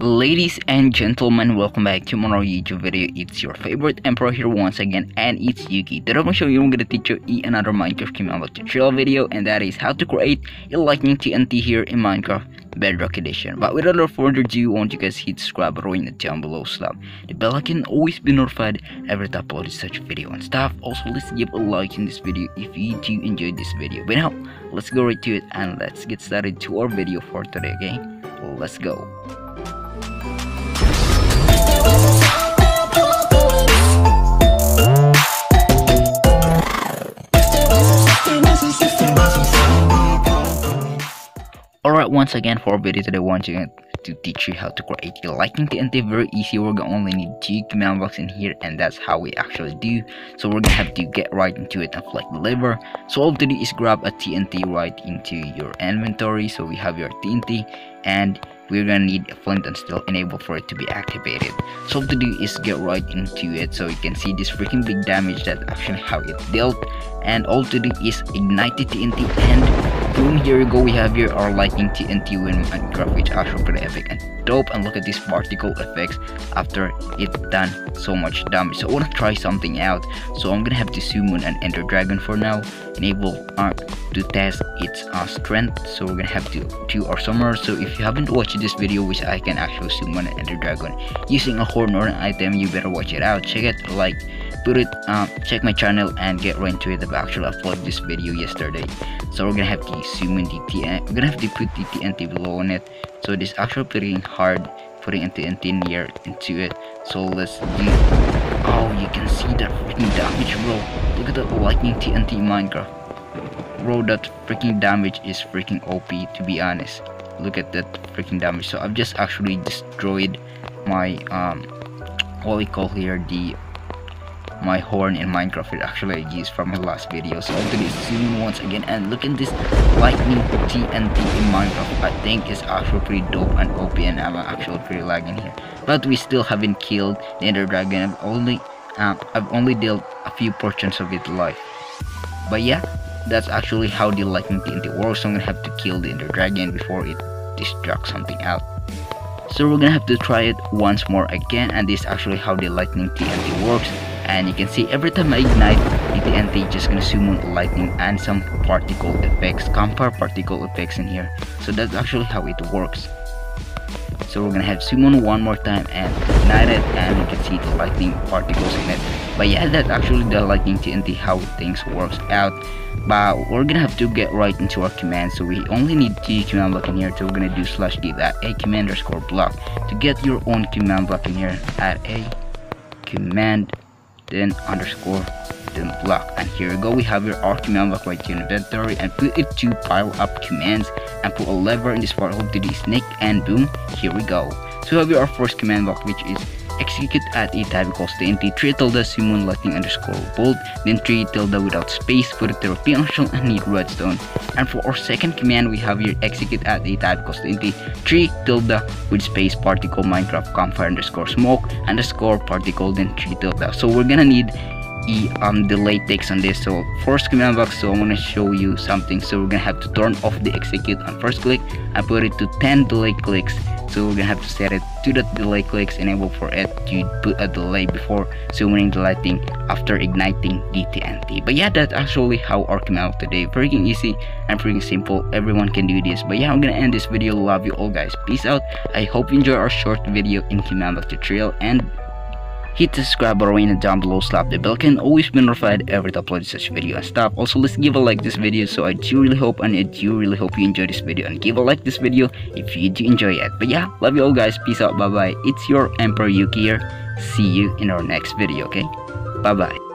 Ladies and gentlemen, welcome back to another YouTube video. It's your favorite emperor here once again, and it's Yuuki. Today I'm gonna show you, I'm gonna teach you another Minecraft Community tutorial video, and that is how to create a lightning TNT here in Minecraft Bedrock Edition. But without further ado, I want you guys hit subscribe button it down below, slap the bell icon, always be notified every time I upload such video and stuff. Also, let's give a like in this video if you do enjoy this video. But now, let's go right to it and let's get started to our video for today. Okay, let's go. Once again for a video today, once again to teach you how to create a lightning TNT very easy. We're gonna only need two command blocks in here, and that's how we actually do. So we're gonna have to get right into it and select the lever. So all to do is grab a TNT right into your inventory. So we have your TNT, and we're gonna need a flint and steel enabled for it to be activated so all to do is get right into it so you can see this freaking big damage that actually how it dealt and all to do is ignite the TNT and boom here you go we have here our lightning TNT in Minecraft which actually pretty epic. And dope and look at these particle effects after it done so much damage. So I want to try something out. So I'm gonna have to summon an ender dragon for now. Enable uh, to test its uh, strength. So we're gonna have to do our summon. So if you haven't watched this video which I can actually summon an ender dragon using a horn or an item you better watch it out. Check it like put it um, check my channel and get right into it. I've actually uploaded this video yesterday. So we're gonna have to summon the TNT we're gonna have to put the TNT below on it. So it is actually pretty hard putting a TNT near into it. So let's do oh you can see that freaking damage bro. Look at that lightning TNT Minecraft. Bro that freaking damage is freaking OP to be honest. Look at that freaking damage. So I've just actually destroyed my um what we call here the my horn in Minecraft it actually used from my last video. So I'll do this soon once again and look at this lightning TNT in Minecraft. I think it's actually pretty dope and OP and I'm actually pretty lagging here. But we still haven't killed the Ender Dragon. I've only um, I've only dealt a few portions of it life. But yeah that's actually how the lightning TNT works. So I'm gonna have to kill the Ender Dragon before it destructs something out. So we're gonna have to try it once more again. And this is actually how the lightning TNT works and you can see every time I ignite the TNT just gonna summon lightning and some particle effects campfire particle effects in here. So that's actually how it works. So we're gonna have summon one more time and ignite it and you can see the lightning particles in it. But yeah that's actually the lightning TNT how things works out. But we're gonna have to get right into our command so we only need two command block in here. So we're gonna do slash give that a command underscore block to get your own command block in here. Add a command then underscore then block. And here we go we have your command block right here in inventory and put it to pile up commands and put a lever in this part. Of the snake and boom here we go. So we have our first command block which is execute at a type equals TNT 3 tilde summon lightning underscore bolt. Then 3 tilde without space put it to repeat function and need redstone? And for our second command we have here execute at a type equals TNT 3 tilde with space particle minecraft campfire underscore smoke underscore particle then 3 tilde so we're gonna need e um delay takes on this. So first command box so i'm going to show you something. So we're gonna have to turn off the execute on first click and put it to 10 delay clicks so we're gonna have to set it to the delay clicks enable for it to put a delay before summoning the lighting after igniting the TNT but yeah that's actually how our command today. Freaking easy and freaking simple. Everyone can do this. But yeah i'm gonna end this video. Love you all guys. Peace out. I hope you enjoy our short video in command tutorial and hit the subscribe button down below slap the bell can always be notified every time I upload such video and stuff. Also let's give a like this video so I do really hope and I do really hope you enjoy this video and give a like this video if you do enjoy it. But yeah love you all guys. Peace out. Bye bye it's your emperor yuuki here. See you in our next video okay? Bye bye